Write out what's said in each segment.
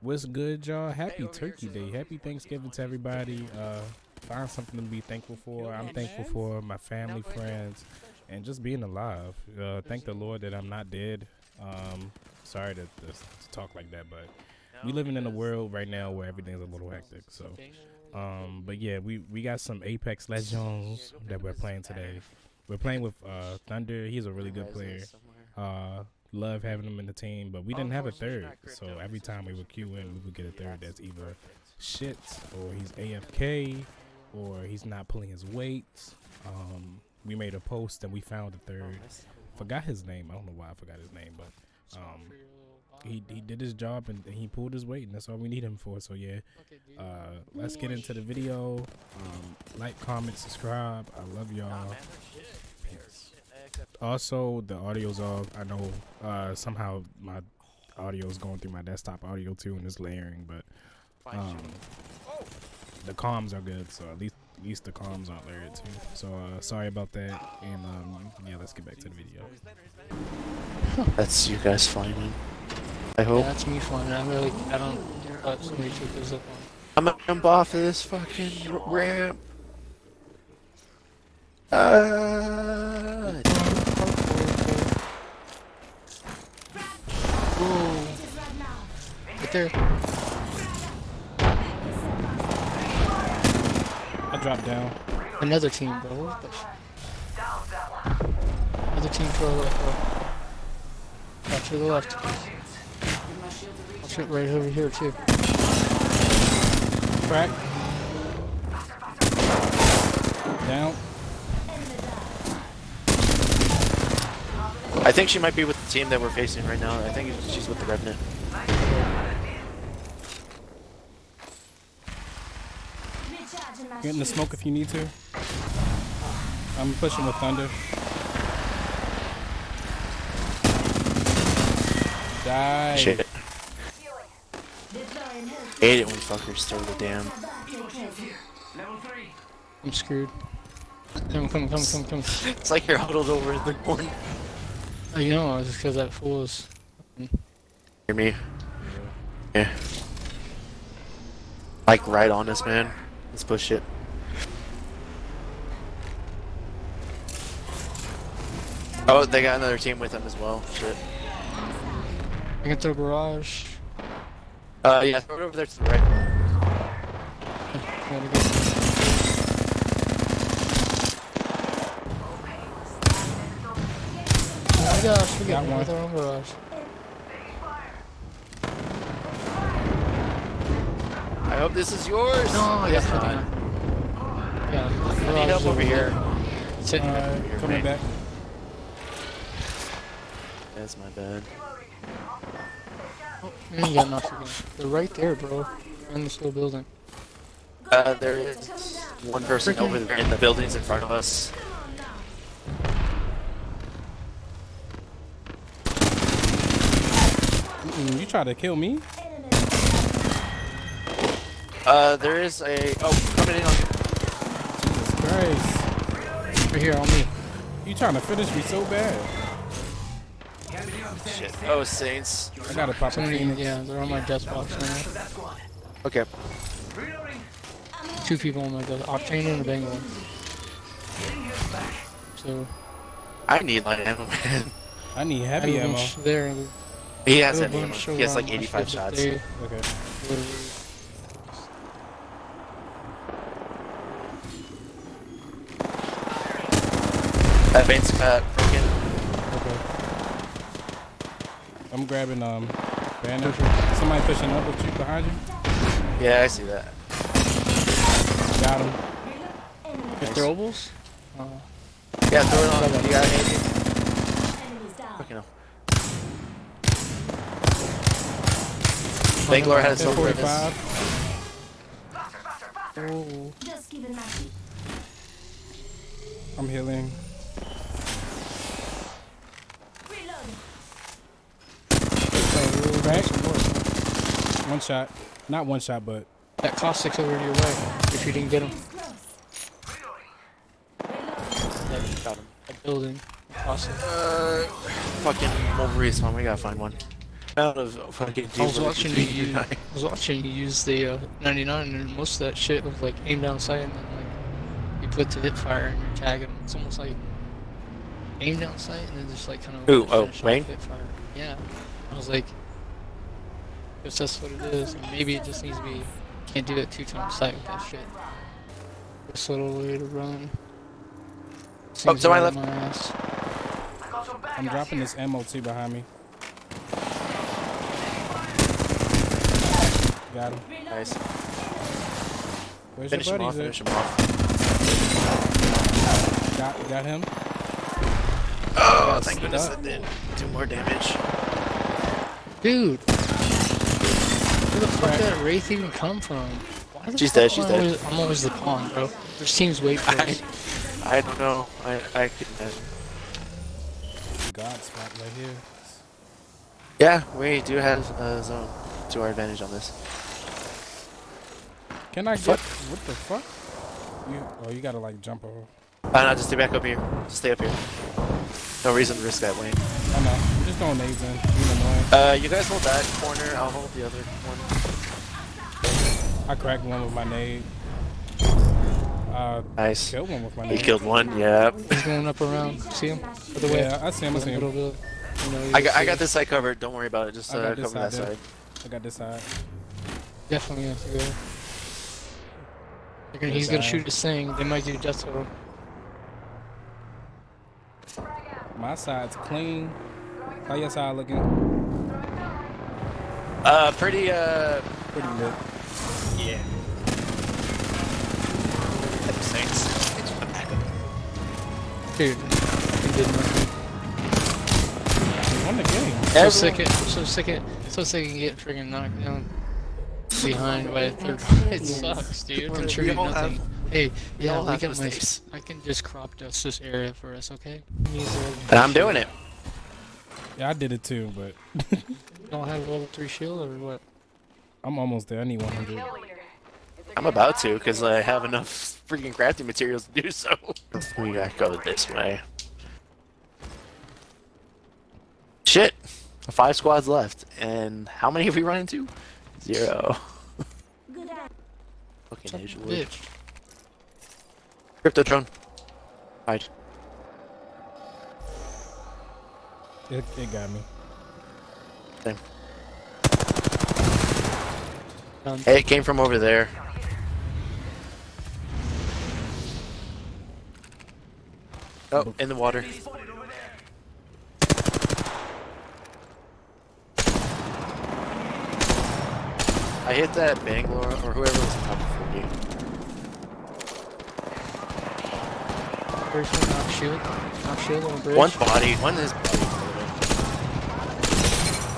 What's good, y'all? Happy Turkey Day. Happy Thanksgiving to everybody. Uh, find something to be thankful for. I'm thankful for my family, friends, and just being alive. Uh, thank the Lord that I'm not dead. Um, sorry to, to, to talk like that, but we living in a world right now where everything's a little hectic. So, um, but yeah, we we got some Apex Legends that we're playing today. We're playing with uh, Thunder. He's a really good player. Uh, love having him in the team, but we didn't have a third. So every time we would queue in, we would get a third that's either shit or he's AFK or he's not pulling his weight. Um, we made a post and we found a third. Forgot his name. I don't know why I forgot his name, but um, he he did his job and he pulled his weight, and that's all we need him for. So yeah, uh, let's get into the video. Um, like, comment, subscribe. I love y'all. Peace. Also, the audio's off. I know uh, somehow my audio is going through my desktop audio too, and it's layering, but um, the comms are good. So at least at least the comms aren't layered too. So uh, sorry about that. And um, yeah, let's get back to the video. That's you guys flying. I hope. Yeah, that's me flying. I really, I don't let somebody took this up on. I'm gonna jump off of this fucking ramp. Uh, Right there. I dropped down. Another team, bro. What the f- Another team to our left, bro. Yeah, to the left. I'll shoot right over here, too. Crack. Down. I think she might be with the team that we're facing right now. I think she's with the Revenant. Get in the smoke if you need to. I'm pushing with thunder. Die. Shit. Hate it when fuckers throw the damn. I'm screwed. Come, come, come, come, come. It's like you're huddled over the corner. You know, it's because that fool is. Hear me? Yeah. Like right on us, man. Let's push it. Oh, they got another team with them as well. Shit. I can throw barrage. Uh, yeah, throw it over there to the right. Gotta go. Oh my gosh, we Got got one. with our own barrage. I hope this is yours. No, I got Yes, 59. Yeah, I need barrage help over here. It's hitting me. Uh, Here, coming mate. back. That's my bad. Oh, and you got knocked again. They're right there, bro. In the slow building. Uh, there is one person Freaking- over there in the buildings in front of us. Mm-mm, you try to kill me? Uh, there is a oh coming in on Jesus Christ. Right here on me. You trying to finish me so bad. Shit. Oh, Saints. I gotta pop Somebody, yeah, they're on my death box right now. Okay. Two people on my death. Octane and a Bengal. So, I need light ammo, man. I need heavy a ammo. there. He has heavy ammo. He has like 85 ship that shots. they- Okay. were- That veins uh, broken. Okay. I'm grabbing um banner. Somebody pushing up with you behind you. Yeah, I see that. Got him. Your throwables? Uh, Yeah, throw it on. You got anything? Fucking hell. Bangalore has Hit over this. oh, Just give it. I'm healing. Reloading. Back. One shot. Not one shot, but that caustic's over to your right. If you didn't get him. Close. Got him. That building. Caustic. Uh, fucking mobile respawn. We gotta find one. amount of fucking I was watching you use, I was watching you use the uh, 99 and most of that shit was like aim down sight and then like you put to hip fire and you tag him. It's almost like aim down sight and then just like kind of Ooh, oh, finish off Wayne? Yeah. I was like, if that's what it is, and maybe it just needs to be can't do it two times sight with that shit. This little way to run. Oh, Seems somebody right left. my ass. I'm dropping this MOT behind me. Got him. Nice. Where's Finish your him off, buddies finish him off. Got, got him. Oh, Got thank goodness stuck. that did do more damage. Dude! Where the fuck did that Wraith even come from? Why the She's fuck dead, she's am dead. Always, I'm always the pawn, bro. There's teams wait for I, us. I don't know. I I could imagine. God spot right here. Yeah, we do have a zone to our advantage on this. Can I get what the fuck? You oh you gotta like jump over. Uh, no, just stay back up here. Just stay up here. No reason to risk that lane. I know. I'm just throwing nades in. Being. Uh, you guys hold that corner. I'll hold the other one. I cracked one with my nade. Uh Nice. killed one with my You nade. killed one. Yeah. He's going up around. See him? By the way. Yeah, I see him, I see him. Middle build. You know, I got I got this side covered. Don't worry about it. Just I got uh, this cover that side side. I got this side. Definitely have to go. Gonna, he's Good gonna shoot this thing. They might do death to him. My side's clean. How your side looking? Uh, pretty uh. Pretty lit. Yeah. Saints. Thanks for the backup. Dude, he did nothing. We won the game. So Everyone- sick it. So sick it. So sick of getting friggin' knocked down behind by a third. It sucks, dude. We Contribute all nothing. have- hey, yeah, all we have got my. I can just crop dust this area for us, okay? Needs a- And I'm doing it. Yeah, I did it too, but Don't have a level three shield or what? I'm almost there. I need 100. I'm about to, because I have enough freaking crafting materials to do so. we gotta go this way. Shit! Five squads left. And how many have we run into? Zero. Good. Fucking Son of bitch. Crypto drone. Hide. It, it got me. Same. Um, Hey, it came from over there. Oh, in the water. I hit that Bangalore or whoever was on top of you. Where's one shield? Knock shield on the bridge. One body, one is body.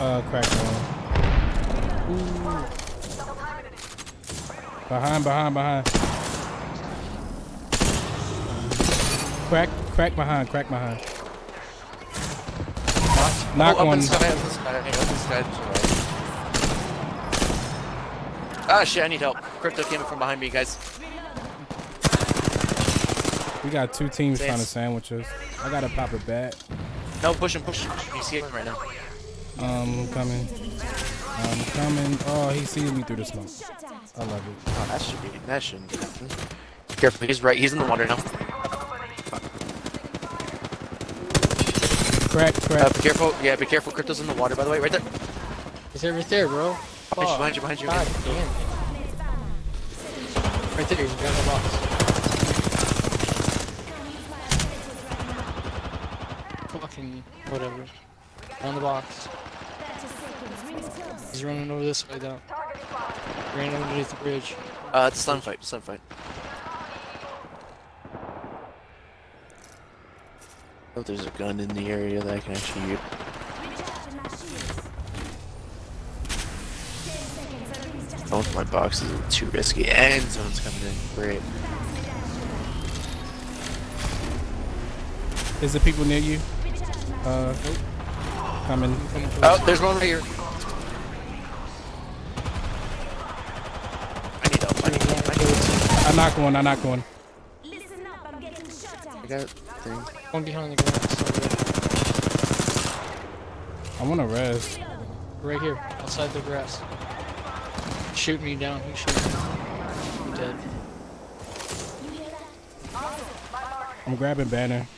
Uh, crack one. Behind, behind, behind. Crack, crack behind, crack behind. Knock oh, up one. sky, up in the sky, up in the sky. to the right. Ah shit, I need help. Crypto came in from behind me, guys. We got two teams Thanks. trying to sandwich us. I gotta pop it back. No, push him, push him. He's hitting right now. Um, I'm coming. I'm coming. Oh, he sees me through the smoke. I love it. Oh, that should be, that shouldn't happen. Careful, he's right, he's in the water now. Crack, Uh, be careful, yeah, be careful, Crypto's in the water, by the way, right there. He's right there, bro. Behind you, behind you, behind you. God damn. Right there, he's behind the box. Fucking whatever. On the box. He's running over this way down. Ran underneath the bridge. Uh, it's a stun fight, stun fight. Oh, there's a gun in the area that I can actually use. Recharging my shields. Ten seconds. I restart. Oh, my box is too risky. And zone's coming in. Great. Is the people near you? Uh, coming. Coming Oh, there's one right here. I need help. I need help. I need help. I knocked one. I knocked one. Listen up. I'm getting shot I got thing. One behind the glass. I want to rest. Right here, outside the grass. Shooting me down. He's shooting me. I'm dead. You hear that? I'm grabbing banner.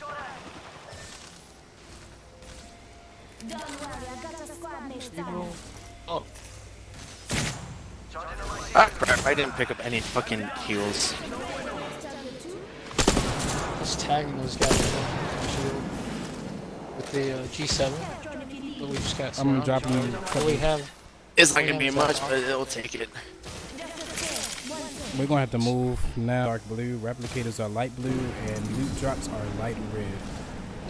I didn't pick up any fucking heals. Just tagging those guys with the shield. with the uh, G7, but we just got. I'm surrounded. dropping you. But we have. It's not gonna be much, but it'll take it. We're gonna have to move now. Dark blue. Replicators are light blue, and loot drops are light red.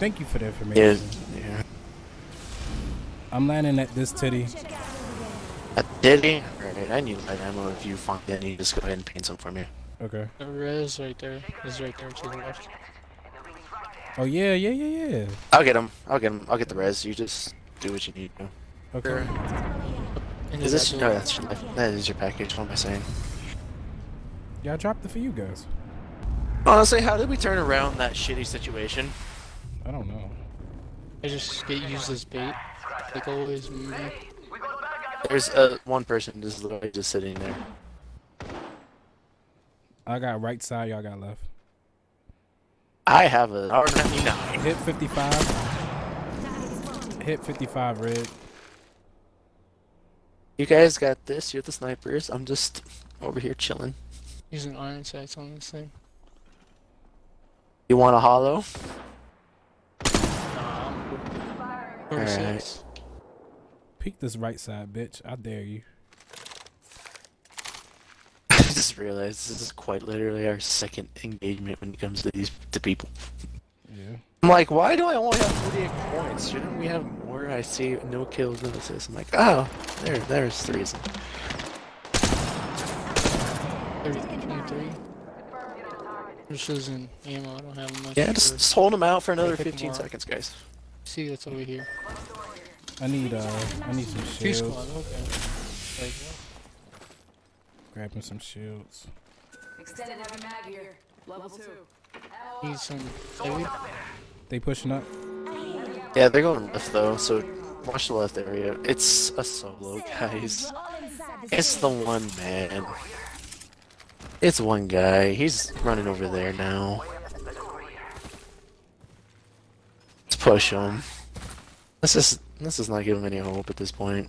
Thank you for the Yeah, information. yeah. I'm landing at this titty. A ditty? Alright, I need light ammo. If you find any, just go ahead and paint some for me. Okay. The res right there is right there to the left. Oh yeah, yeah, yeah, yeah. I'll get him. I'll get him. I'll get the res. You just do what you need to. Okay. Into Is this? that No, that's your, that is your package. What am I saying? Yeah, I dropped it for you guys. Honestly, how did we turn around that shitty situation? I don't know. I just get used as bait, like always. There's uh, one person just literally just sitting there. I got right side. Y'all got left. I have a R99. Hit 55. Hit 55 red. You guys got this. You're the snipers. I'm just over here chilling. Using iron sights on this thing. You want a hollow? 46. Peek this right side, bitch. I dare you. I just realized this is quite literally our second engagement when it comes to these to people. Yeah. I'm like, why do I only have 48 points? Shouldn't we have more? I see no kills and assists. I'm like, oh, there, there's the reason. 30, 23. Just losing ammo. I don't have much. Yeah, just, just hold them out for another 15 seconds, guys. See, that's over here. I need uh, I need some shields. squad. Okay. Grabbing some shields. Extended heavy mag here. Level two. need some heavy. They pushing up. Yeah, they're going left though, so watch the left area. It's a solo, guys. It's the one man. It's one guy. He's running over there now. Let's push him. Let's just let's just not give him any hope at this point.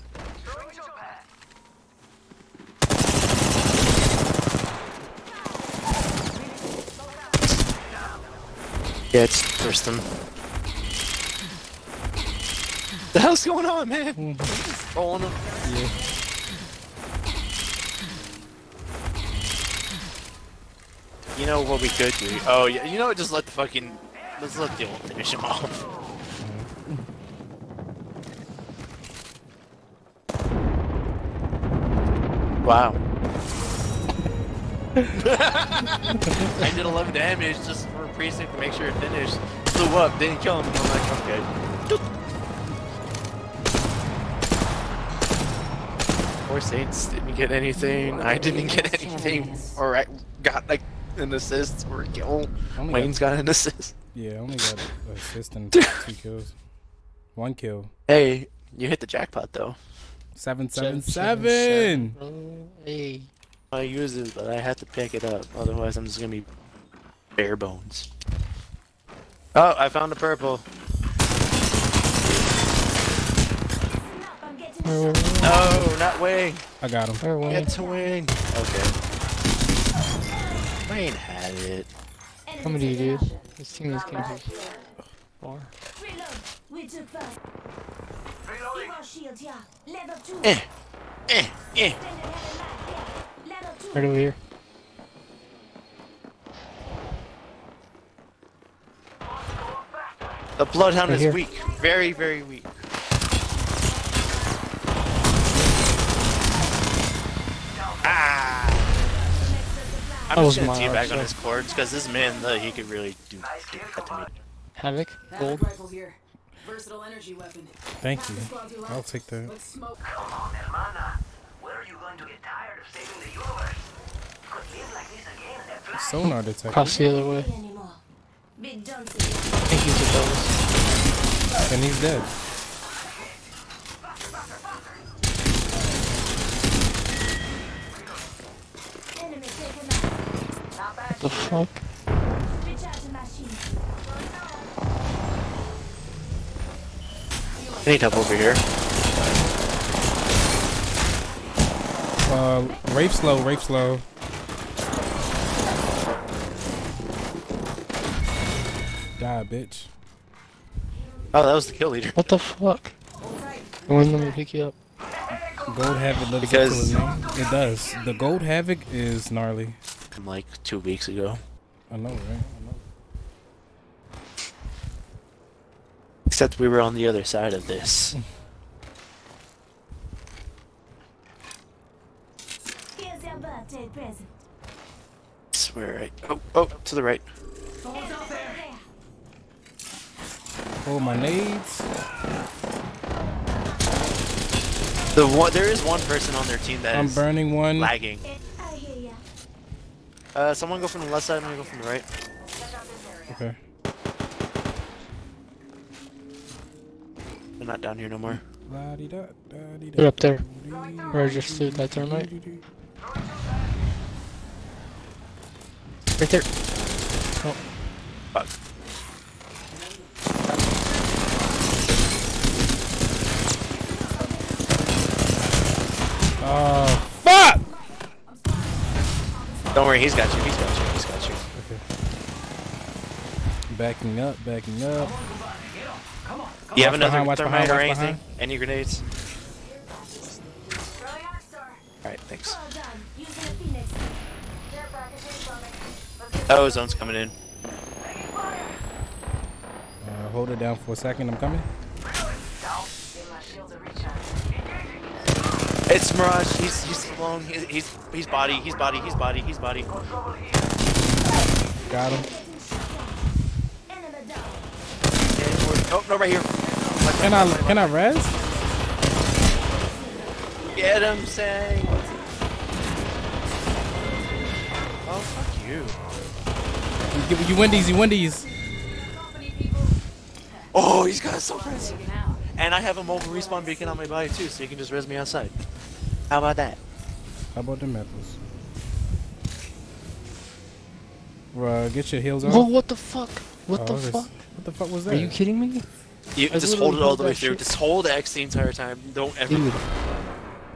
Yeah, it's Thurston. The hell's going on, man? Rolling him. Yeah. You know what we could do? Oh yeah, you know what? Just let the fucking let's let the old finish him off. Wow. I did 11 damage just for a precinct to make sure it finished. Flew up, didn't kill him. I'm like, okay. Poor Saints didn't get anything. I didn't get anything. Or I got like an assist or a kill. Only Wayne's got an assist. Yeah, I only got an assist and two kills. One kill. Hey, you hit the jackpot though. Seven, seven, seven, seven. bro. Hey. I use it, but I have to pick it up. Otherwise, I'm just gonna be bare bones. Oh, I found a purple. I'm getting Where, where, No, not Wayne. I got him. where, where, Get to Wayne. Okay. Wayne had it. How many do you do? This team is kind of far. Reload. We took first. Evo shield here. Level two. Eh, eh, eh. Extended heavy mag here. Level two. Right over here. The Bloodhound Right is here. weak. Very, very weak. Ah! I'm That just gonna my teabag archer. on his cords because this man, uh, he could really do, do that to me. Havoc. Havoc Gold. Versatile energy weapon. Thank you. I'll take that. Let's smoke. Come on, hermana. Where are you going to get tired of saving the universe? Could live like this again and fly. Sonar detector. Cross the other way. I think he's a. And he's dead. The fuck? I need help over here. Uh, Rafe slow, Rafe slow. Die, bitch. Oh, that was the kill leader. What the fuck? I wouldn't let me pick you up. Gold Havoc lives Because- up to. It does. The Gold Havoc is gnarly. From like two weeks ago. I know, right? I know. Except we were on the other side of this. Here's your birthday present. Swear right. Oh, oh, to the right. Oh, my nades. The one, there is one person on their team that I'm is burning one. lagging. I hear ya. Uh, someone go from the left side. I'm gonna go from the right. Okay. They're not down here no more. La-di-da, da-di-da, They're up there. doo-dee. Where I just threw that thermite. Right there. Oh. Fuck. Oh, fuck! Don't worry, he's got you. He's got you. He's got you. Okay. Backing up, backing up. You have another behind, thermite behind, or anything? behind. Any grenades? Alright, thanks. Well done. Using a phoenix. Oh, zone's coming in. Uh, hold it down for a second. I'm coming. Give my shields a recharge. It's Mirage. He's he's alone. He's he's he's body. He's body. He's body. He's body. Got him. Oh no, right here. Can I can I res? Get him, Sang. Oh fuck you. You, give- you Wendy's, you Wendy's. Company. Oh, he's got so friends. Taken. And I have a mobile respawn beacon on my body too, so you can just res me outside. How about that? How about the metals? Uh, get your heals on. Whoa, what the fuck? What Oh, the fuck? What the fuck was that? Are you kidding me? You I just literally hold it all the way that through. shit. Just hold X the entire time. Don't ever. Dude.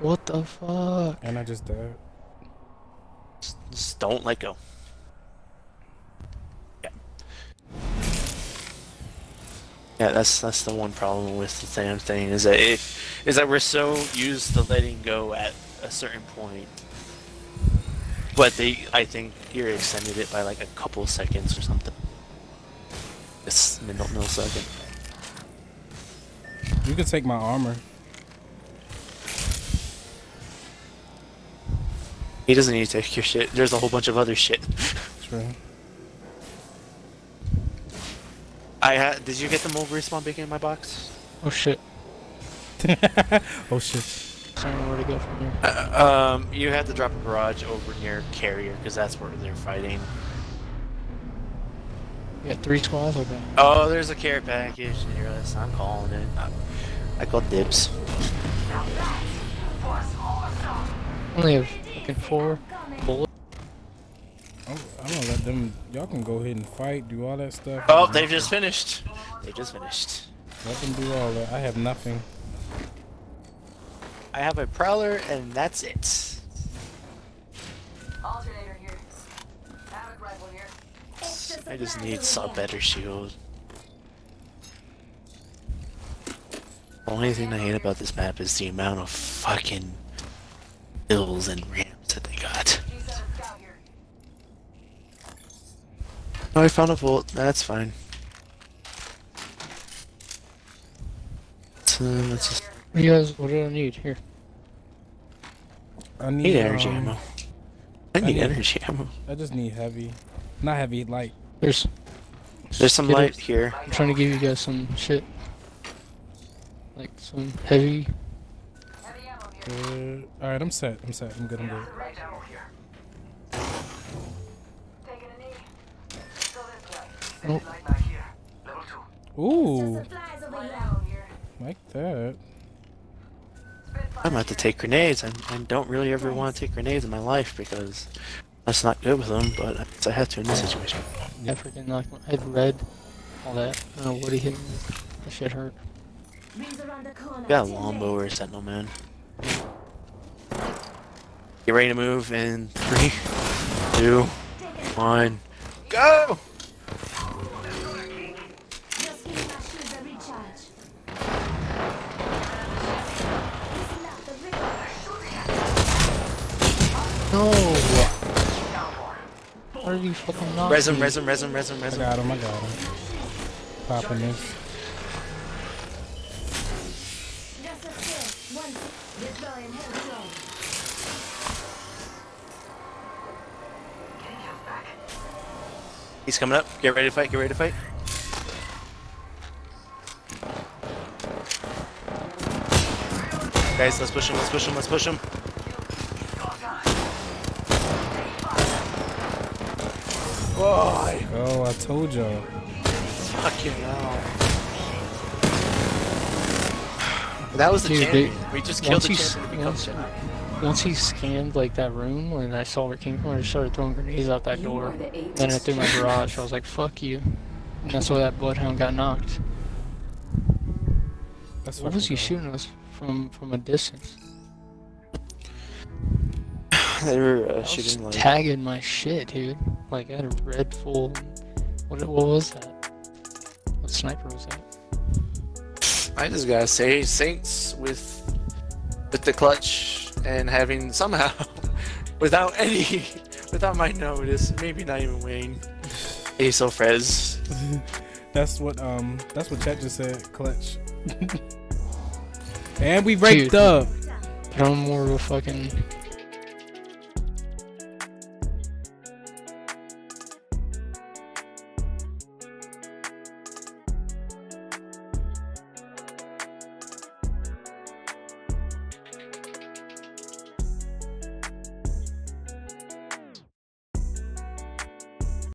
What the fuck? And I just died. Just don't let go. Yeah. Yeah, that's that's the one problem with the damn thing is that it is that we're so used to letting go at a certain point. But they, I think, here extended it by like a couple seconds or something. It's mil- millisecond. You can take my armor. He doesn't need to take your shit. There's a whole bunch of other shit. True. I had. Did you get the mobile respawn beacon in my box? Oh shit. oh shit. I don't know where to go from here. Uh, um, you have to drop a barrage over near carrier because that's where they're fighting. You got three squads? Okay. Oh, there's a care package near us. I'm calling it. I, I got dibs. Only have fucking four bullets. I'm, I'm gonna let them. Y'all can go ahead and fight, do all that stuff. Oh, they've just finished. They just finished. Let them do all that. I have nothing. I have a prowler, and that's it. Alternator here. Rifle here. I just need some better shield. The only thing I hate about this map is the amount of fucking hills and ramps that they got. G7 scout here. Oh, I found a vault. That's fine. So let's just What do you guys, what do I need? Here. I need, need energy um, ammo. I need need- energy ammo. I just need heavy. Not heavy, light. There's. There's some light here. I'm trying to give you guys some shit. Like some heavy. Heavy ammo here. Uh, all right, I'm set. I'm set. I'm good. I'm good. Right ammo here. Taking a knee. Go this way. Oh. Light back here. Level two. Ooh, over here. like that. I'm about to take grenades. I, I don't really ever want to take grenades in my life because That's not good with them, but I had to in this situation. Yeah, freaking knocked my head red. All that. I don't know what he hit me. with. That shit hurt. Got a Till longbow late. or a sentinel man. Get ready to move in three, two, one, go! Just give my shields a recharge. Listen up, the ring. No! How did you fucking knock Res him, res him, res him, res him, I res him. got him. I got him. Popping this. Coming up. Get ready to fight, get ready to fight. Guys, let's push him, let's push him, let's push him. Whoa, Oh, I told y'all. fucking hell. That was the Dude, champion. we just killed once the champion to become champion. Once he scanned like that room and I saw where King from, I just started throwing grenades out that door. Then I threw my barrage. I was like, fuck you. And that's why that bloodhound got knocked. That's What was he dope. shooting us from from a distance? They were uh, I was shooting like tagging my shit, dude. Like I had a red full. What what was that? What sniper was that? I just gotta say, Saints with with the clutch and having somehow, without any, without my notice, maybe not even Wayne, Ace Frez. That's what um. That's what Chet just said. Clutch. and we raked Dude. up. Put on more of fucking